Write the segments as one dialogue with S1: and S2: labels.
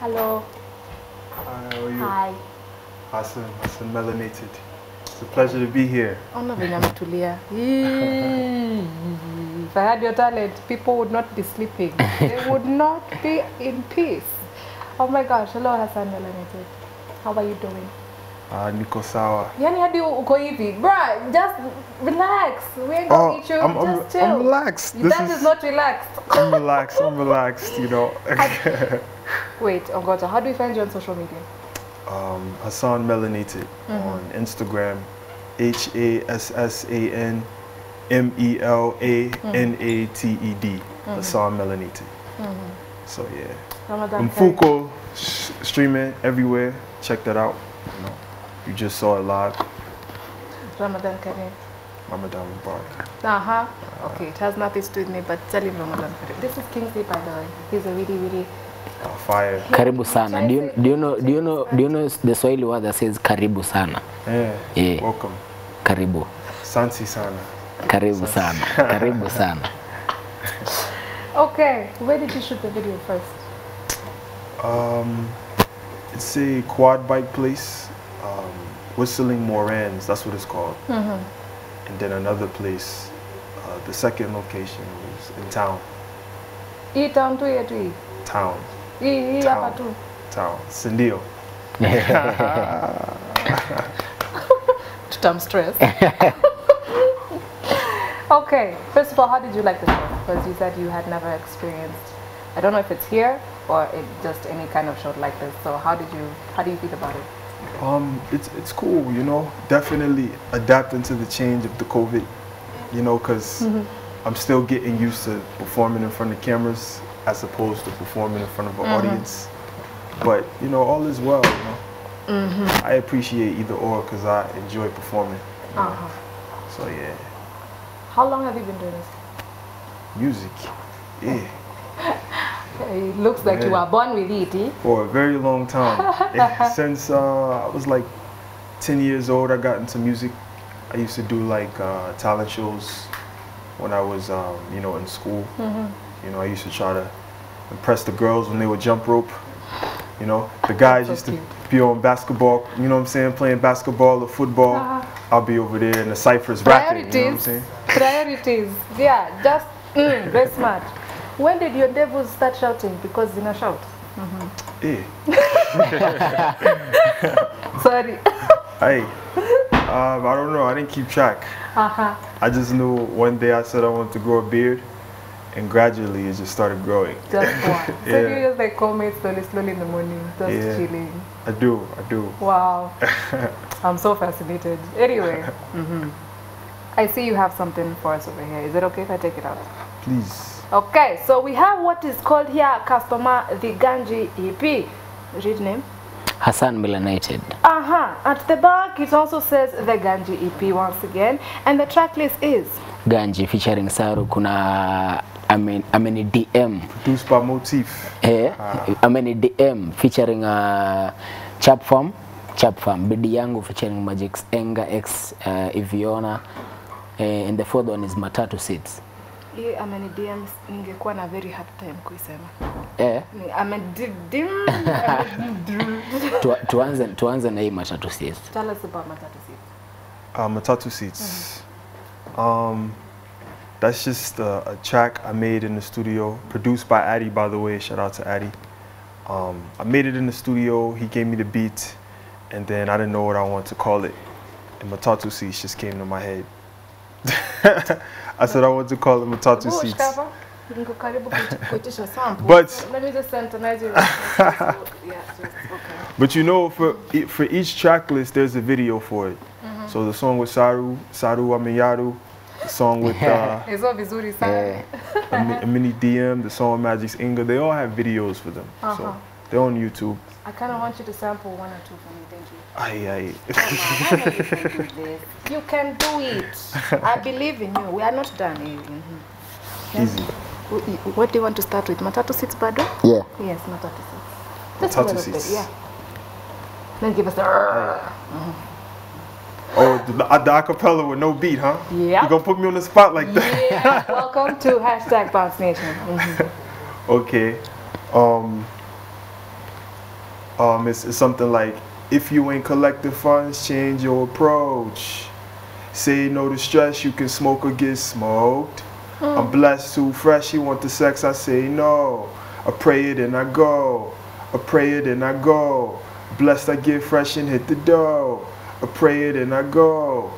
S1: Hello.
S2: Hi, how are you?
S1: Hi.
S2: Hassan, Hassan Melanated. It's a pleasure to be here.
S1: Ona venye ametulia. If I had your talent, people would not be sleeping. they would not be in peace. Oh my gosh. Hello Hassan Melanated. How are you doing?
S2: Uh, Niko Sawa.
S1: Yani hadi uko hivi. Bruh, just relax. We ain't gonna
S2: Oh,
S1: eat you.
S2: I'm, I'm,
S1: just chill.
S2: I'm relaxed. This
S1: that is
S2: is,
S1: not relaxed.
S2: I'm relaxed. I'm relaxed, you know.
S1: Wait, Ongota, how do we find you on social media?
S2: um, Hassan Melanated on Instagram. H A S S A N M E L A N A T E D. Hassan Melanated. So yeah.
S1: Ramadan.
S2: Mfuko streaming everywhere. Check that out. You know, you just saw it live.
S1: Ramadan Kareem.
S2: Ramadan Mubarak.
S1: Uh-huh. Okay, it has nothing to do with me, but tell him Ramadan Kareem. This is Kingsley, by the way. He's a really, really...
S2: Fire.
S3: Karibu sana. Do you, do you know do you know do you know the Swahili word that says karibu sana?
S2: Yeah.
S3: Yeah.
S2: Welcome.
S3: Karibu.
S2: Santi Sana.
S3: Karibu sana. Karibu sana.
S1: Okay, where did you shoot the video first?
S2: Um, it's a quad bike place. Um, Whistling Morans, that's what it's called. And then another place, uh, the second location was in town.
S1: Hii town tu yetu hii.
S2: Town.
S1: Hii hapa tu.
S2: Town. Sindio.
S1: Tutamstress. okay, first of all, how did you like the show? Because you said you had never experienced, I don't know if it's here or it just any kind of show like this. So how did you, how do you feel about it?
S2: Um, it's it's cool, you know. Definitely adapting to the change of the COVID, you know, because I'm still getting used to performing in front of cameras as opposed to performing in front of an audience. But you know, all is well, you know. I appreciate either or because I enjoy performing. you know.
S1: Uh-huh.
S2: So yeah,
S1: How long have you been doing this?
S2: music, yeah,
S1: It looks like you
S2: Yeah.
S1: were born with it. eh?
S2: for a very long time. Since uh, I was like 10 years old, I got into music. I used to do like uh, talent shows when I was, um, you know, in school. You know, I used to try to impress the girls when they would jump rope. You know, the guys
S1: so
S2: used to be on basketball. You know what I'm saying? Playing basketball or football.
S1: Uh-huh.
S2: I'll be over there in the ciphers racket. You know what I'm
S1: Priorities.
S2: saying?
S1: Priorities. Yeah, just mm, very smart. When did your devils start shouting? Because in a shout.
S2: Yeah.
S1: Sorry.
S2: Hey, um, I don't know. I didn't keep track.
S1: uh-huh.
S2: I just knew one day I said I wanted to grow a beard, and gradually it just started growing.
S1: Just one. So you just like come in slowly, slowly in the morning, just
S2: Yeah.
S1: chilling.
S2: I do, I do.
S1: Wow. I'm so fascinated. Anyway, mhm. I see you have something for us over here. Is it okay if I take it out?
S2: Please.
S1: Okay, so we have what is called here customer the Ganji EP. Read name.
S3: Hassan Melanated.
S1: Uh-huh. At the back it also says the Ganji EP once again. And the track list is
S3: Ganji featuring Saru kuna Amen, Ameni DM.
S2: Produced by Motif.
S3: Eh, ah. Ameni DM featuring uh, Chap Farm. Chap Farm. Bidi yangu featuring Magic Enga X uh, Iviona. Eh, and the fourth one is Matatu Seeds
S1: hii ameni DM ningekuwa na very hard time kuisema.
S3: Eh, tuanze, tuanze na hii Matatu Seats.
S1: Tell us about Matatu Seeds.
S2: Uh, Matatu Seats. Um, that's just a, a track I made in the studio, produced by Addy, by the way. Shout out to Addy. Um, I made it in the studio. He gave me the beat, and then I didn't know what I wanted to call it. And Matatu Seats just came to my head. I said I wanted to call it Matatu Seats.
S1: cover. Niko karibu kuit- kuitisha sample.
S2: But-
S1: let me just synchronize you. yeah, just, okay.
S2: But you know, for for each track list, there's a video for it. So the song with Saru, Saru Amiyaru, the song with uh,
S1: Hizo vizuri sana.
S2: A, a mini DM, the song Magix Enga, they all have videos for them.
S1: Uh-huh.
S2: So they're on YouTube.
S1: I kind of want you to sample one or two for me, thank you.
S2: Aye, aye.
S1: I you can do. You can do it. I believe in you. We are not done. Mm-hmm.
S2: Easy.
S1: What do you want to start with? Matatu seats, bado?
S3: yeah.
S1: Yes, matatu seats. Just a
S2: Matatu
S1: little
S2: seats.
S1: bit, yeah. Then give us the.
S2: Oh, the, the acapella with no beat, huh?
S1: Yeah.
S2: You gonna put me on the spot like that?
S1: Yeah. Welcome to hashtag Bounce Nation.
S2: Okay. Um. Um, it's, it's something like, if you ain't collecting funds, change your approach. Say no to stress, you can smoke or get smoked. I'm blessed, too fresh, you want the sex, I say no. I pray it and I go. I pray it and I go. Blessed, I get fresh and hit the dough. I pray it and I go.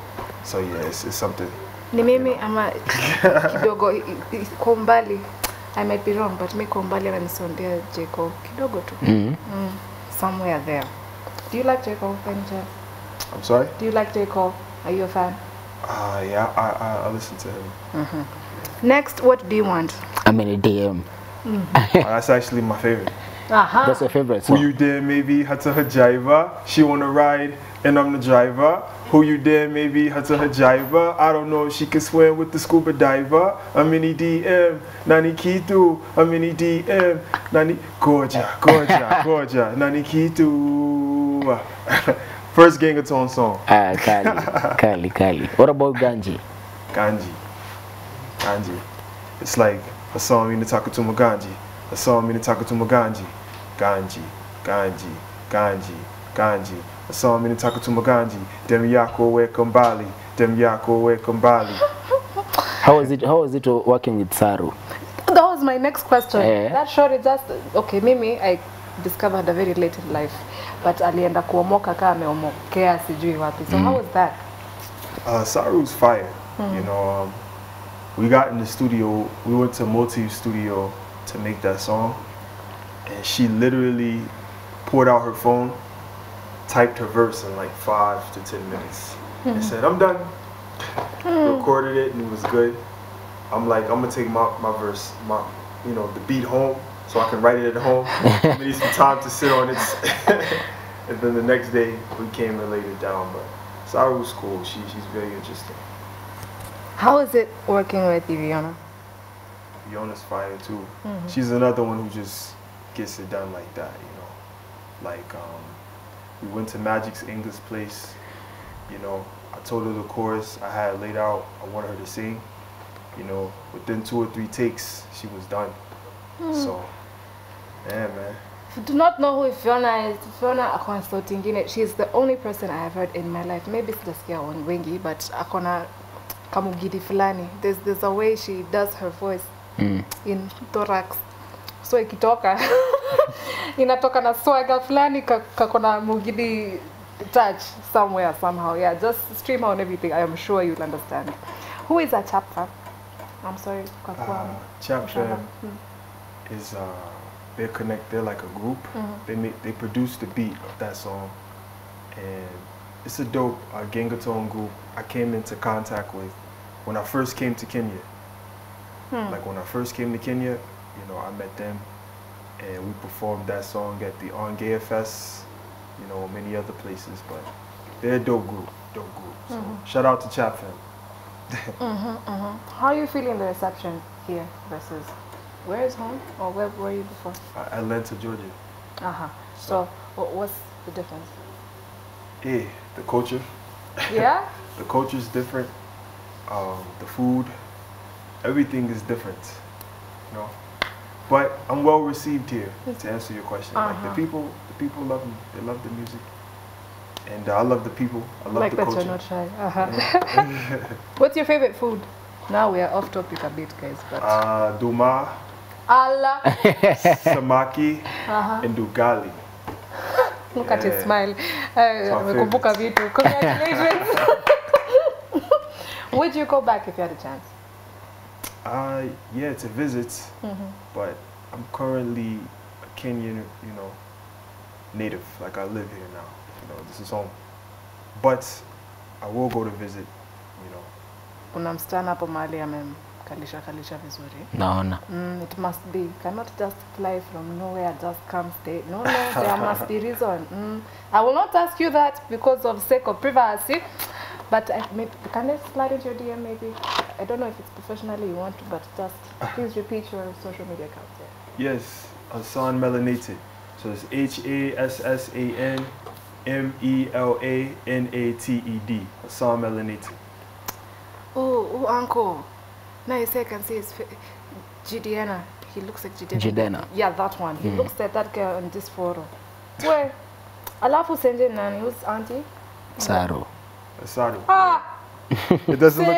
S2: So yeah, it's, it's something.
S1: Ni mimi ama kidogo kwa umbali I might be wrong but mi kwa umbali ananisondia Jacob kidogo tu.
S3: Mm.
S1: Mm, somewhere there. Do you like Jacob chance?
S2: I'm sorry?
S1: Do you like Jacob? Are you a fan?
S2: Uh, yeah, I, I, I listen to him.
S1: Next, what do you want?
S3: I'm in a DM.
S2: Mm. that's actually my favorite.
S1: Aha.
S3: That's your favorite
S2: Who you there, maybe Hata Hajiva. She wanna ride, and I'm the driver. Who you there, maybe Hata Hajiva. I don't know if she can swim with the scuba diver. I'm in the DM, Nani Kitu. I'm in the DM, Nani Gorja, Gorja, Gorja, Nani Kitu. First Gengetone song,
S3: Ah, kali, kali, kali. What about Ganji?
S2: Ganji. Ganji. It's like a song in the Takatuma Ganji. A song in the Takatuma Ganji. Ganji, Ganji, Ganji, Ganji. A song in the Takatuma Ganji. Dem yako weka mbali Dem yako we mbali
S3: How was it? How was it working with Saru?
S1: That was my next question.
S3: yeah.
S1: That short is just okay. Mimi I discovered a very late in life, but alienda kuomoka kama ameomokea sijui wapi. So mm. how was that?
S2: Uh, Saru's fire. mm. You know, um, we got in the studio. We went to Motive Studio to make that song, and she literally pulled out her phone, typed her verse in like five to ten minutes, and hmm. said, "I'm done." Hmm. Recorded it, and it was good. I'm like, I'm gonna take my, my verse, my you know, the beat home, so I can write it at home. I need some time to sit on it. and then the next day, we came and laid it down. But Saru was cool. She, she's very interesting.
S1: How is it working with Iriana?
S2: Fiona's fire too. Mm-hmm. She's another one who just gets it done like that, you know. Like um, we went to Magic's English place, you know. I told her the chorus I had laid out. I wanted her to sing, you know. Within two or three takes, she was done. So, yeah, man.
S1: If you do not know who Fiona is, Fiona akona sauti ingine. She's the only person I have heard in my life. Maybe sijasikia wan- wengi, but akona kamugidi fulani. There's, there's a way she does her voice
S3: Mm.
S1: in thorax. So ikitoka inatoka na swagger fulani ka- kakona mugidi touch somewhere somehow. Yeah, just stream her on everything. I am sure you'll understand. Who is a chapter? I'm sorry, kwa kuwa-
S2: Uh, Chap
S1: Inshallah.
S2: Fam is uh, they're connect. They're like a group. They make they produce the beat of that song, and it's a dope uh, Gengetone group. I came into contact with when I first came to Kenya. Like when I first came to Kenya, you know, I met them, and we performed that song at the On Gaya Fest, you know, many other places. But they're a dope group, dope group. So shout out to Chap Fam.
S1: How are you feeling the reception here versus where is home or where were you before?
S2: Uh, Atlanta, Georgia.
S1: Uh-huh. So wha- what's the difference?
S2: Yeah, the culture.
S1: Yeah?
S2: the culture is different. Um, the food, everything is different. You know, but I'm well received here. To answer your question, like
S1: Uh-huh.
S2: the people, the people love me. They love the music, and uh, I love the people. I love
S1: like
S2: the
S1: that
S2: culture.
S1: you're not shy. Uh-huh. what's your favorite food? Now we are off topic a bit, guys, but
S2: Uh, Duma,
S1: Allah,
S2: Samaki,
S1: uh-huh.
S2: and Dugali.
S1: look at his smile. Uh, Congratulations. Would you go back if you had a chance?
S2: Uh, yeah, to visit,
S1: Mm-hmm.
S2: but I'm currently a Kenyan, you know, native. Like I live here now. You know, this is home. But I will go to visit. You know,
S1: Kuna msichana hapo mahali amemkalisha kalisha vizuri.
S3: Naona.
S1: Mm, it must be. Cannot just fly from nowhere, just come stay. No, no, there must be reason. Mm. I will not ask you that because of sake of privacy. But I, maybe, can I slide into your DM maybe? I don't know if it's professionally you want to, but just please repeat your social media account. Yeah.
S2: yes, Hassan Melanated. So it's H A S S A N M E L A N A T E D. Hassan Melanated.
S1: Oh, oh, uncle. Now you say I can see his face. Jidenna. He looks like Jidenna.
S3: Jidenna.
S1: Yeah, that one. He looks like that girl in this photo. We. Alafu Senje nani? Who's auntie?
S3: Saru.
S2: Saru.
S1: Ah,
S2: It doesn't look.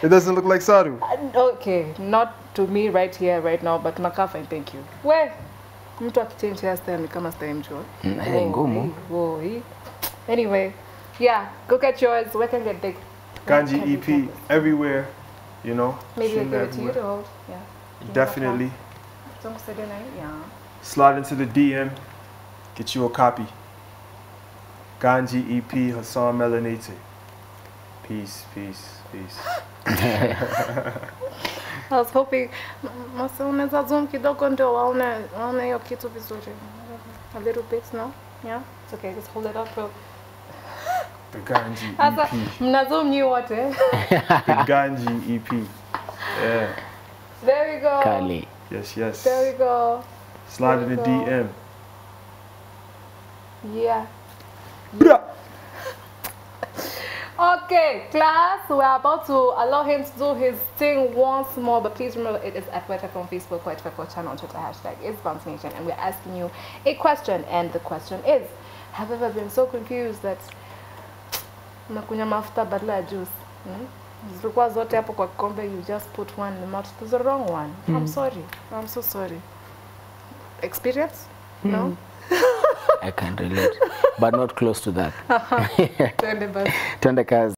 S1: Senje.
S2: It doesn't look like Saru.
S1: Okay, not to me right here right now but nakaa thank you. We. Mtu akichange hairstyle ni kama style mjua.
S3: Mm, ngumu.
S1: Whoa. Anyway, yeah, go get yours. Where can get big?
S2: Ganji EP
S1: you-
S2: everywhere. You know.
S1: Maybe I
S2: Shooting
S1: give it to you to hold. Yeah.
S2: Definitely.
S1: Don't say the name. Yeah.
S2: Slide into the DM. Get you a copy. Ganji EP Hassan Melanate. Peace, peace, peace.
S1: I was hoping masa unaweza zoom kidogo ndio waone waone hiyo kitu vizuri. A little bit no? Yeah? It's okay, just hold it up. bro.
S2: The Ganji
S1: Sasa
S2: EP.
S1: mna zoom nyi wote.
S2: The Ganji EP. Yeah.
S1: There we go.
S3: Kali.
S2: Yes, yes.
S1: There we go.
S2: Slide in the
S1: go.
S2: DM.
S1: Yeah.
S2: Bra.
S1: Okay, class, we're about to allow him to do his thing once more, but please remember it is at White on Facebook, White channel on Twitter, hashtag is Bounce Nation, and we're asking you a question, and the question is, have you ever been so confused that unakunywa mafuta badala ya juice? Hmm? Zilikuwa zote hapo kwa kikombe, you just put one in the mouth, it the wrong one. I'm sorry, I'm so sorry. Experience? No?
S3: I can relate. but not close to that. Tuende kazi.